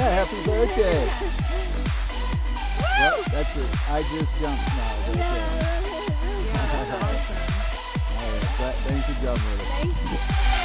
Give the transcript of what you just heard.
Yeah, happy birthday. Well, that's it. I just jumped now. Okay. All right. Thanks for jumping with us. Thank you.